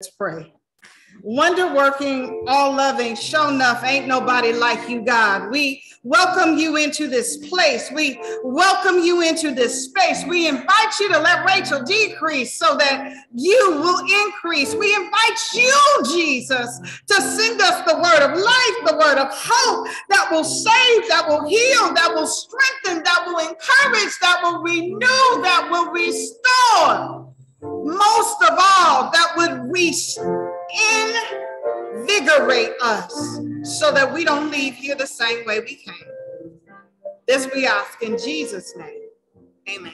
Let's pray. Wonder working, all loving, show enough, ain't nobody like you, God. We welcome you into this place. We welcome you into this space. We invite you to let Rachel decrease so that you will increase. We invite you, Jesus, to send us the word of life, the word of hope that will save, that will heal, that will strengthen, that will encourage, that will renew, that will restore most of all, that would invigorate us so that we don't leave here the same way we came. This we ask in Jesus' name. Amen.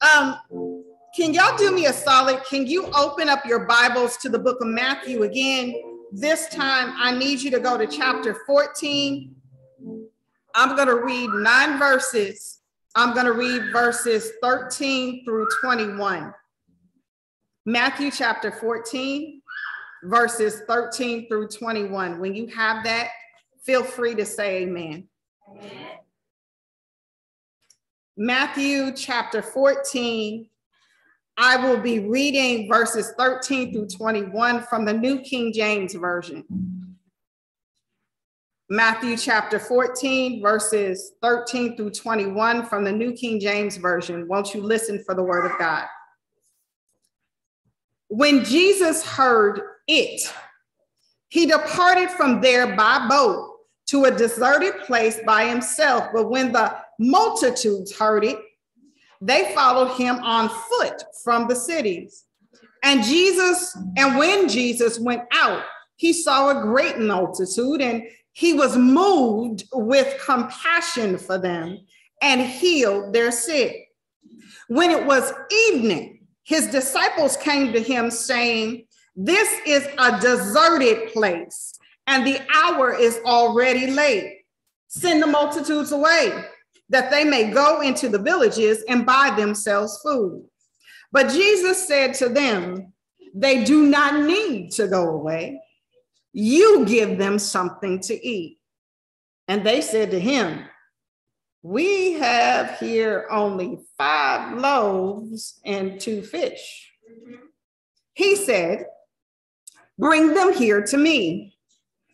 Um, can y'all do me a solid? Can you open up your Bibles to the book of Matthew again? This time, I need you to go to chapter 14. I'm going to read nine verses I'm going to read verses 13 through 21. Matthew chapter 14, verses 13 through 21. When you have that, feel free to say amen. amen. Matthew chapter 14, I will be reading verses 13 through 21 from the New King James Version. Matthew chapter 14, verses 13 through 21 from the New King James Version. Won't you listen for the word of God? When Jesus heard it, he departed from there by boat to a deserted place by himself. But when the multitudes heard it, they followed him on foot from the cities. And Jesus, and when Jesus went out, he saw a great multitude and he was moved with compassion for them and healed their sick. When it was evening, his disciples came to him saying, This is a deserted place, and the hour is already late. Send the multitudes away, that they may go into the villages and buy themselves food. But Jesus said to them, They do not need to go away you give them something to eat. And they said to him, We have here only five loaves and two fish. He said, Bring them here to me.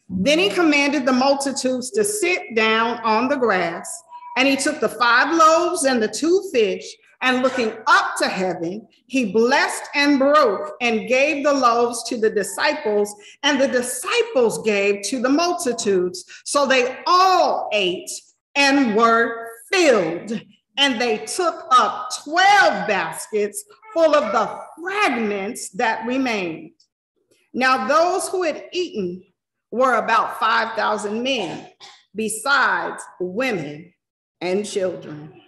Then he commanded the multitudes to sit down on the grass, and he took the five loaves and the two fish and looking up to heaven, he blessed and broke and gave the loaves to the disciples, and the disciples gave to the multitudes. So they all ate and were filled. And they took up 12 baskets full of the fragments that remained. Now, those who had eaten were about 5,000 men, besides women and children.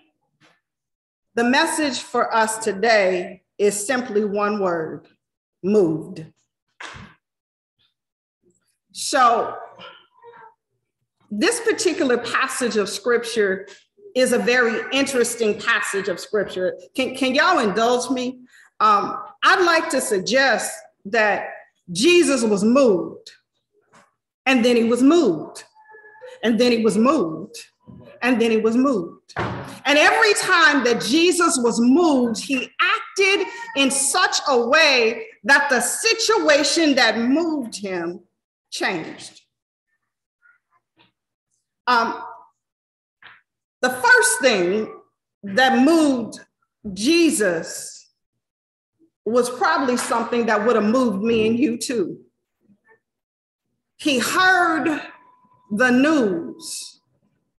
The message for us today is simply one word moved. So, this particular passage of scripture is a very interesting passage of scripture. Can, can y'all indulge me? Um, I'd like to suggest that Jesus was moved, and then he was moved, and then he was moved, and then he was moved. And every time that Jesus was moved, he acted in such a way that the situation that moved him changed. Um, the first thing that moved Jesus was probably something that would have moved me and you too. He heard the news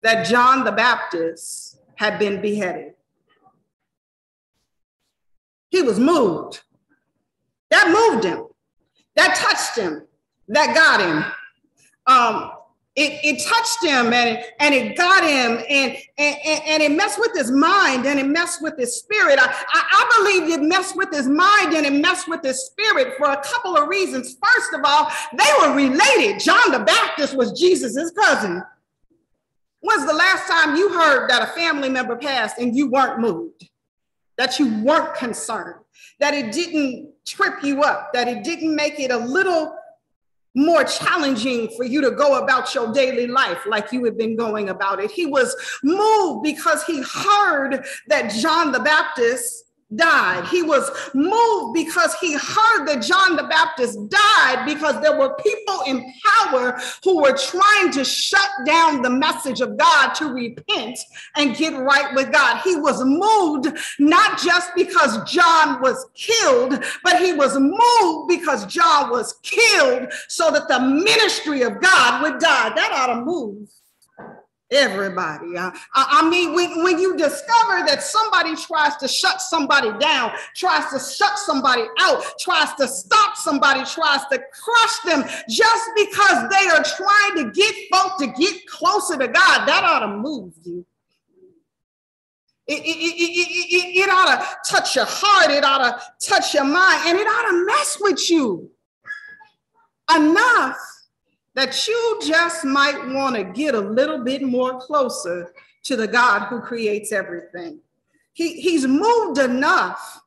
that John the Baptist had been beheaded. He was moved. That moved him. That touched him. That got him. Um, it, it touched him and, and it got him and, and, and it messed with his mind and it messed with his spirit. I, I, I believe it messed with his mind and it messed with his spirit for a couple of reasons. First of all, they were related. John the Baptist was Jesus's cousin. When's the last time you heard that a family member passed and you weren't moved? That you weren't concerned, that it didn't trip you up, that it didn't make it a little more challenging for you to go about your daily life like you had been going about it. He was moved because he heard that John the Baptist died. He was moved because he heard that John the Baptist died because there were people in power who were trying to shut down the message of God to repent and get right with God. He was moved not just because John was killed, but he was moved because John was killed so that the ministry of God would die. That ought to move everybody. Uh, I mean, when, when you discover that somebody tries to shut somebody down, tries to shut somebody out, tries to stop somebody, tries to crush them just because they are trying to get folk to get closer to God, that ought to move you. It, it, it, it, it ought to touch your heart, it ought to touch your mind, and it ought to mess with you enough that you just might want to get a little bit more closer to the God who creates everything. He, he's moved enough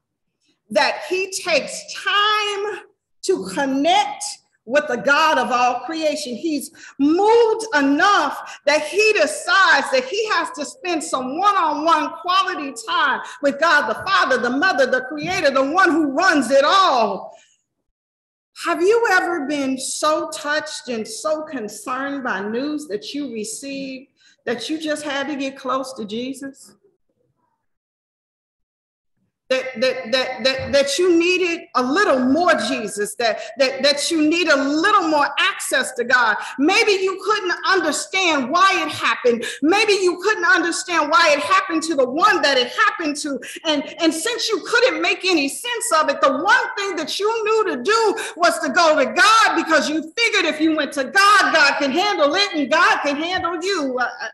that he takes time to connect with the God of all creation. He's moved enough that he decides that he has to spend some one on one quality time with God the Father, the Mother, the Creator, the one who runs it all. Have you ever been so touched and so concerned by news that you received that you just had to get close to Jesus? That, that, that, that, that you needed a little more Jesus, that, that, that you need a little more access to God. Maybe you couldn't understand why it happened. Maybe you couldn't understand why it happened to the one that it happened to. And, and since you couldn't make any sense of it, the one thing that you knew to do was to go to God because you figured if you went to God, God can handle it and God can handle you. Uh, uh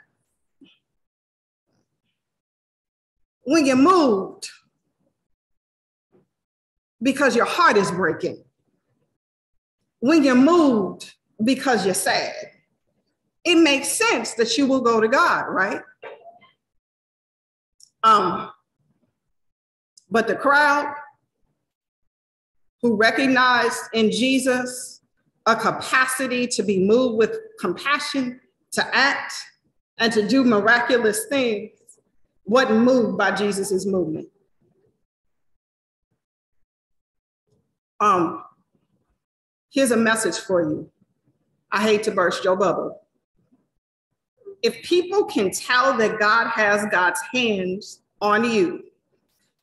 when you moved, because your heart is breaking. When you're moved because you're sad, it makes sense that you will go to God, right? Um, but the crowd who recognized in Jesus a capacity to be moved with compassion, to act, and to do miraculous things, wasn't moved by Jesus's movement. Um, here's a message for you. I hate to burst your bubble. If people can tell that God has God's hands on you,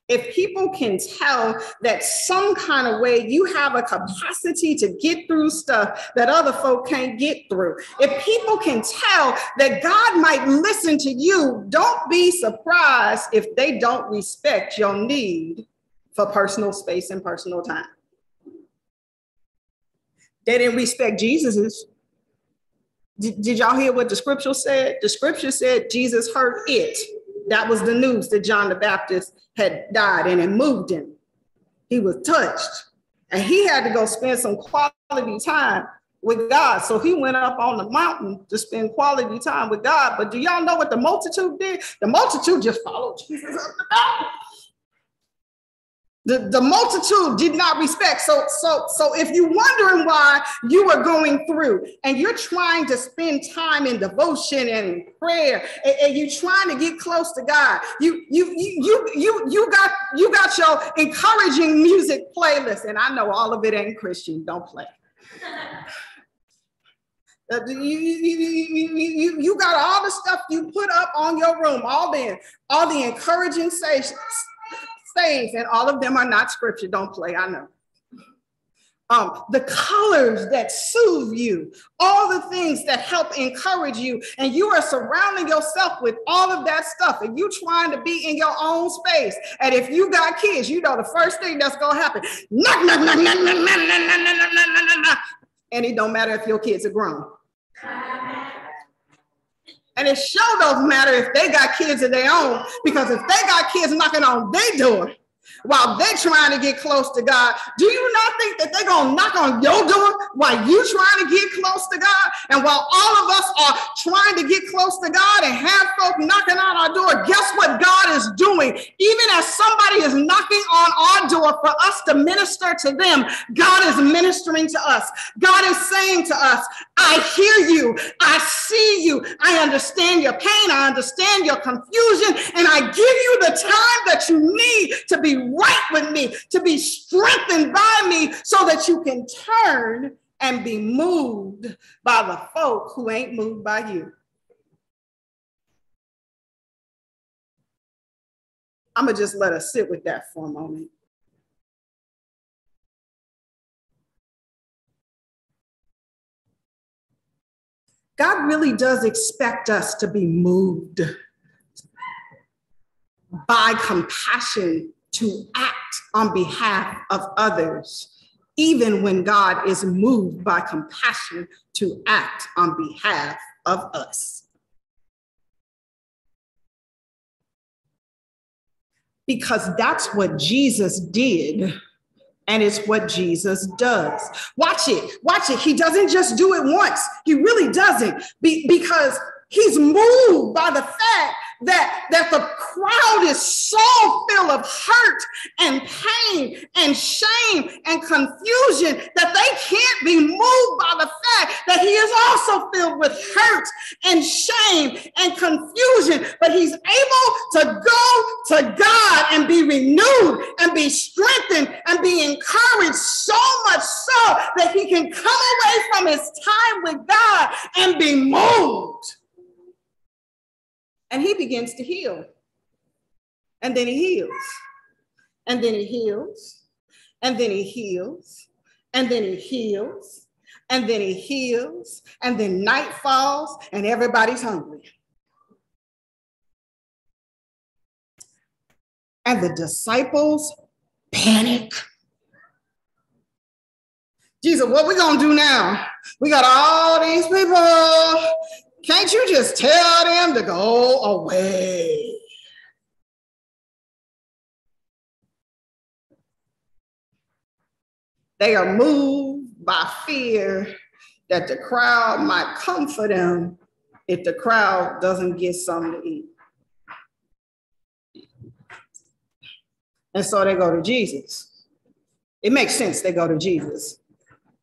if people can tell that some kind of way you have a capacity to get through stuff that other folk can't get through, if people can tell that God might listen to you, don't be surprised if they don't respect your need for personal space and personal time. They didn't respect Jesus's. Did, did y'all hear what the scripture said? The scripture said Jesus heard it. That was the news that John the Baptist had died and it moved him. He was touched and he had to go spend some quality time with God. So he went up on the mountain to spend quality time with God. But do y'all know what the multitude did? The multitude just followed Jesus up the mountain. The, the multitude did not respect. So, so, so if you're wondering why you are going through and you're trying to spend time in devotion and prayer and, and you're trying to get close to God, you, you, you, you, you you got, you got your encouraging music playlist. And I know all of it ain't Christian. Don't play. Uh, you, you, you, you, got all the stuff you put up on your room, all the all the encouraging sayings, and all of them are not scripture. Don't play, I know. Um, the colors that soothe you, all the things that help encourage you, and you are surrounding yourself with all of that stuff, and you trying to be in your own space. And if you got kids, you know the first thing that's gonna happen, and it don't matter if your kids are grown. And it sure don't matter if they got kids of their own, because if they got kids knocking on their door while they're trying to get close to God, do you not think that they're gonna knock on your door while you trying to get close to God. And while all of us are trying to get close to God and have folk knocking on our door, guess what God is doing? Even as somebody is knocking on our door for us to minister to them, God is ministering to us. God is saying to us, I hear you, I see you, I understand your pain, I understand your confusion, and I give you the time that you need to be right with me, to be strengthened by me, so that you can turn and be moved by the folk who ain't moved by you. I'm gonna just let us sit with that for a moment. God really does expect us to be moved by compassion to act on behalf of others, even when God is moved by compassion to act on behalf of us. Because that's what Jesus did and it's what Jesus does. Watch it, watch it. He doesn't just do it once, he really doesn't, Be- because he's moved by the fact that, that the crowd is so full of hurt and pain and shame and confusion that they can't be moved by the fact that he is also filled with hurt and shame and confusion. But he's able to go to God and be renewed and be strengthened and be encouraged so much so that he can come away from his time with God and be moved and he begins to heal. And then he heals. And then he heals. And then he heals. And then he heals. And then he heals. And then night falls and everybody's hungry. And the disciples panic. Jesus, what we gonna do now? We got all these people can't you just tell them to go away? They are moved by fear that the crowd might come for them if the crowd doesn't get something to eat. And so they go to Jesus. It makes sense they go to Jesus.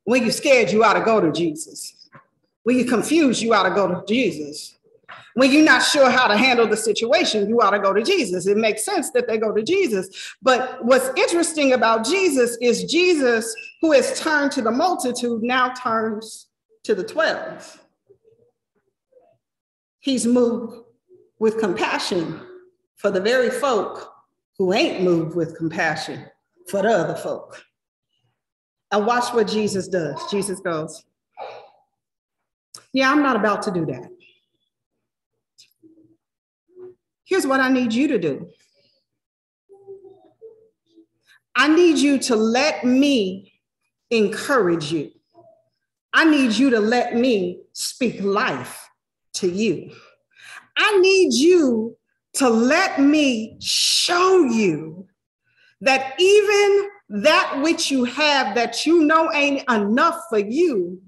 When you're scared, you ought to go to Jesus. When you're confused, you ought to go to Jesus. When you're not sure how to handle the situation, you ought to go to Jesus. It makes sense that they go to Jesus. But what's interesting about Jesus is Jesus, who has turned to the multitude, now turns to the 12. He's moved with compassion for the very folk who ain't moved with compassion for the other folk. And watch what Jesus does. Jesus goes, yeah, I'm not about to do that. Here's what I need you to do I need you to let me encourage you. I need you to let me speak life to you. I need you to let me show you that even that which you have that you know ain't enough for you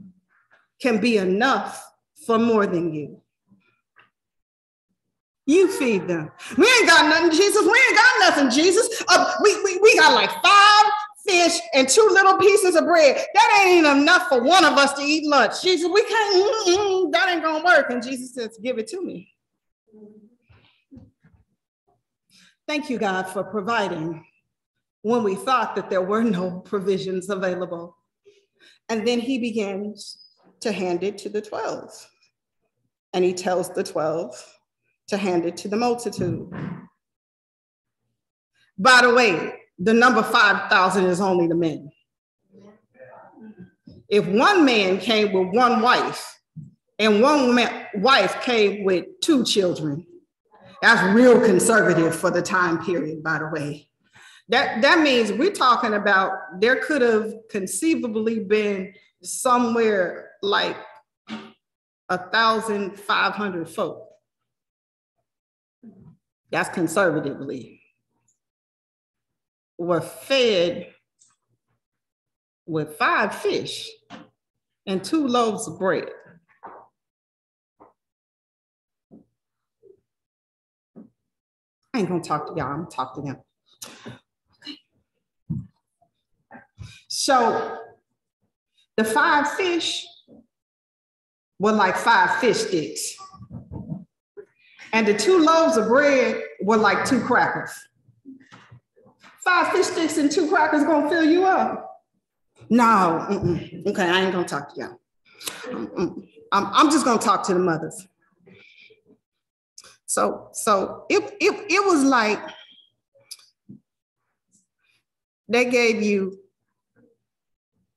can be enough for more than you. You feed them. We ain't got nothing, Jesus. We ain't got nothing, Jesus. Uh, we, we, we got like five fish and two little pieces of bread. That ain't enough for one of us to eat lunch. Jesus, we can't, mm-mm, that ain't gonna work. And Jesus says, Give it to me. Thank you, God, for providing when we thought that there were no provisions available. And then he begins to hand it to the 12. And he tells the 12 to hand it to the multitude. By the way, the number 5,000 is only the men. If one man came with one wife and one wife came with two children, that's real conservative for the time period, by the way. That, that means we're talking about there could have conceivably been somewhere like a thousand five hundred folk. That's conservatively. Were fed with five fish and two loaves of bread. I ain't gonna talk to y'all, I'm gonna talk to them. So the five fish were like five fish sticks. And the two loaves of bread were like two crackers. Five fish sticks and two crackers gonna fill you up. No, mm-mm. okay, I ain't gonna talk to y'all. I'm, I'm just gonna talk to the mothers. So, so it, it, it was like they gave you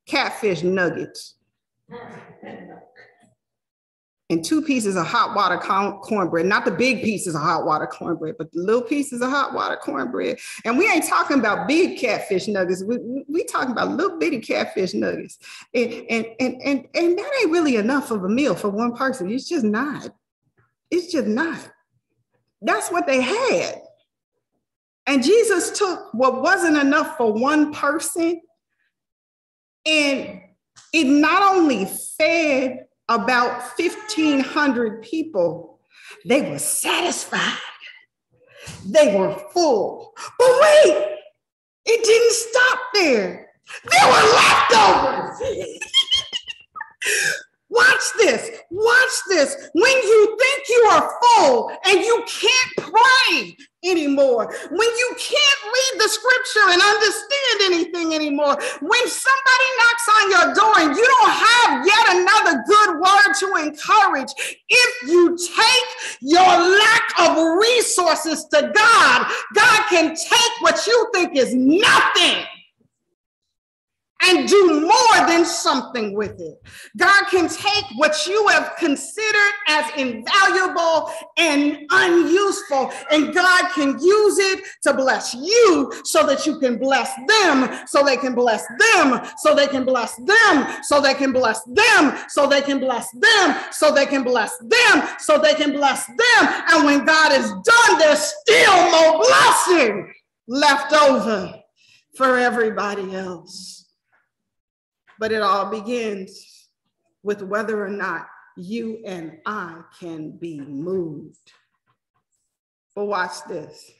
catfish nuggets and two pieces of hot water cornbread, not the big pieces of hot water cornbread, but the little pieces of hot water cornbread. And we ain't talking about big catfish nuggets. We, we talking about little bitty catfish nuggets. And, and, and, and, and that ain't really enough of a meal for one person. It's just not. It's just not. That's what they had. And Jesus took what wasn't enough for one person and it not only fed about 1,500 people, they were satisfied. They were full. But wait, it didn't stop there. There were leftovers. Watch this. Watch this. When you think you are full and you can't pray anymore, when you can't read the scripture and understand anything anymore, when somebody knocks on your door and you don't have yet another good word to encourage, if you take your lack of resources to God, God can take what you think is nothing and do more than something with it. God can take what you have considered as invaluable and unuseful, and God can use it to bless you so that you can bless them, so they can bless them, so they can bless them, so they can bless them, so they can bless them, so they can bless them, so they can bless them. And when God is done, there's still more blessing left over for everybody else. But it all begins with whether or not you and I can be moved. But watch this.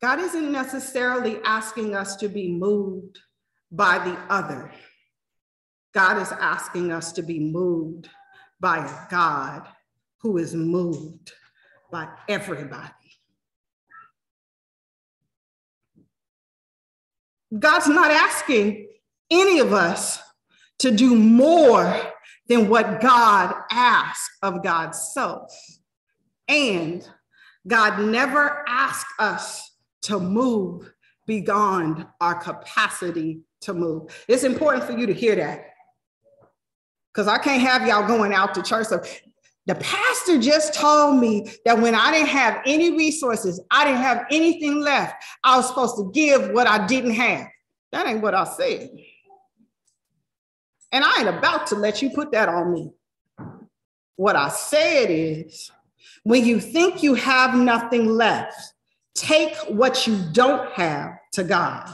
God isn't necessarily asking us to be moved by the other. God is asking us to be moved by a God who is moved by everybody. God's not asking any of us to do more than what God asks of God's self. And God never asked us to move beyond our capacity to move. It's important for you to hear that because I can't have y'all going out to church. So the pastor just told me that when I didn't have any resources, I didn't have anything left, I was supposed to give what I didn't have. That ain't what I said. And I ain't about to let you put that on me. What I said is when you think you have nothing left, take what you don't have to God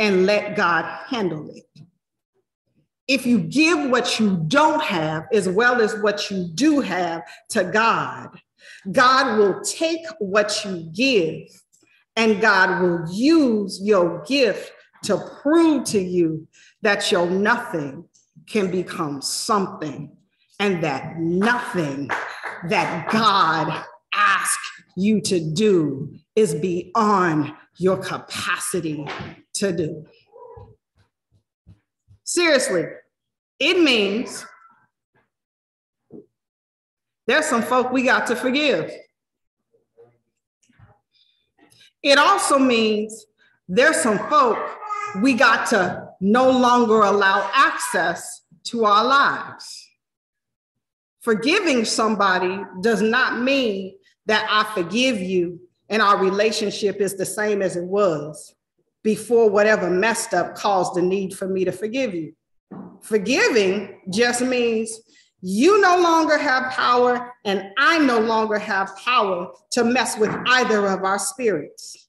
and let God handle it. If you give what you don't have as well as what you do have to God, God will take what you give and God will use your gift to prove to you that your nothing can become something, and that nothing that God asks you to do is beyond your capacity to do. Seriously, it means there's some folk we got to forgive. It also means there's some folk we got to no longer allow access to our lives. Forgiving somebody does not mean that I forgive you and our relationship is the same as it was before whatever messed up caused the need for me to forgive you. Forgiving just means you no longer have power and I no longer have power to mess with either of our spirits.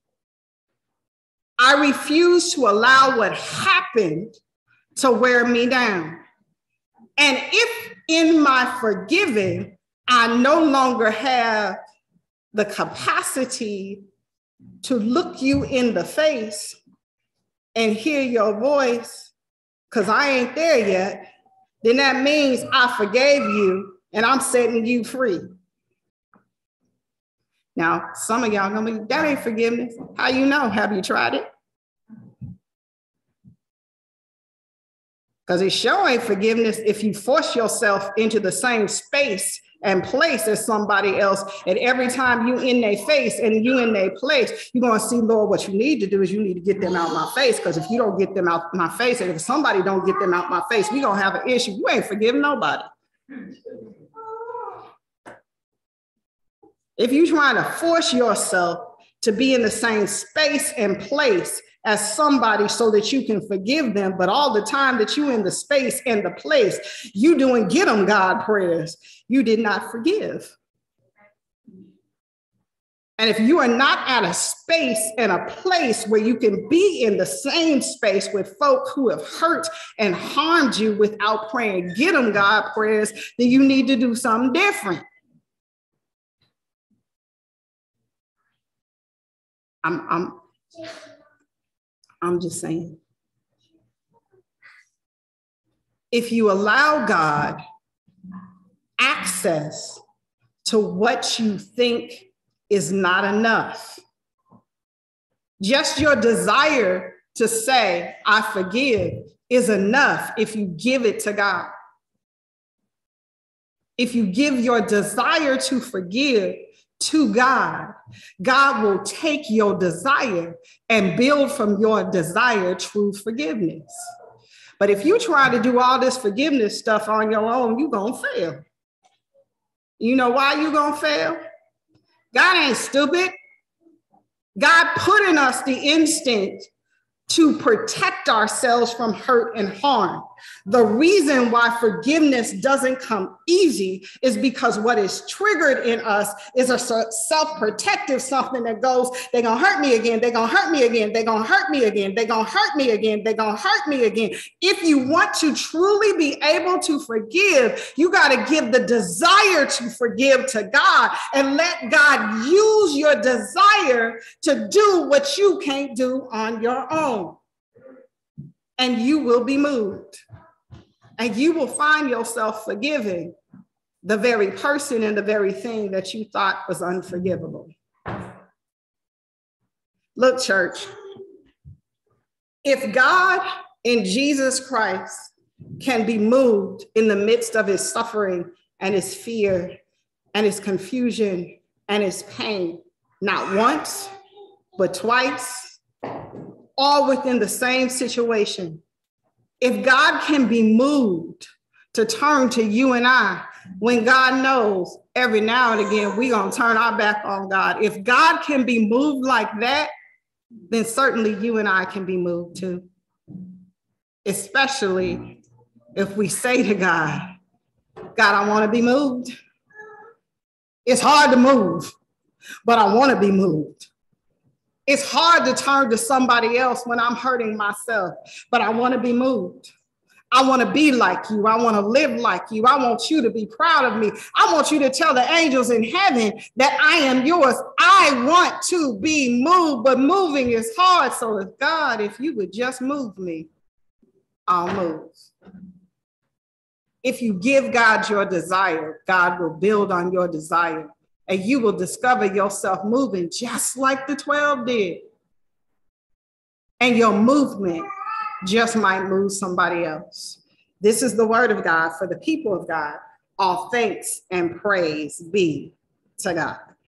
I refuse to allow what happened to wear me down. And if in my forgiving, I no longer have the capacity to look you in the face and hear your voice, because I ain't there yet, then that means I forgave you and I'm setting you free. Now, some of y'all gonna be, that ain't forgiveness. How you know? Have you tried it? Because it sure ain't forgiveness if you force yourself into the same space and place as somebody else. And every time you in their face and you in their place, you're gonna see, Lord, what you need to do is you need to get them out my face. Because if you don't get them out my face, and if somebody don't get them out my face, we gonna have an issue. You ain't forgiving nobody. If you're trying to force yourself to be in the same space and place as somebody so that you can forgive them. But all the time that you in the space and the place, you doing get them God prayers, you did not forgive. And if you are not at a space and a place where you can be in the same space with folk who have hurt and harmed you without praying, get them God prayers, then you need to do something different. I'm, I'm, I'm just saying. If you allow God access to what you think is not enough, just your desire to say, I forgive, is enough if you give it to God. If you give your desire to forgive to God, God will take your desire and build from your desire true forgiveness. But if you try to do all this forgiveness stuff on your own, you're going to fail. You know why you're going to fail? God ain't stupid. God put in us the instinct to protect ourselves from hurt and harm. The reason why forgiveness doesn't come easy is because what is triggered in us is a self-protective something that goes, they're gonna hurt me again, they're gonna hurt me again, they're gonna hurt me again, they're gonna hurt me again, they're gonna hurt me again. If you want to truly be able to forgive, you got to give the desire to forgive to God and let God use your desire to do what you can't do on your own. And you will be moved and you will find yourself forgiving the very person and the very thing that you thought was unforgivable. Look, church, if God in Jesus Christ can be moved in the midst of his suffering and his fear and his confusion and his pain, not once, but twice, all within the same situation, if God can be moved to turn to you and I, when God knows every now and again we're going to turn our back on God, if God can be moved like that, then certainly you and I can be moved too. Especially if we say to God, God, I want to be moved. It's hard to move, but I want to be moved. It's hard to turn to somebody else when I'm hurting myself, but I want to be moved. I want to be like you. I want to live like you. I want you to be proud of me. I want you to tell the angels in heaven that I am yours. I want to be moved, but moving is hard. So, if God, if you would just move me, I'll move. If you give God your desire, God will build on your desire and you will discover yourself moving just like the 12 did. And your movement just might move somebody else. This is the word of God for the people of God. All thanks and praise be to God.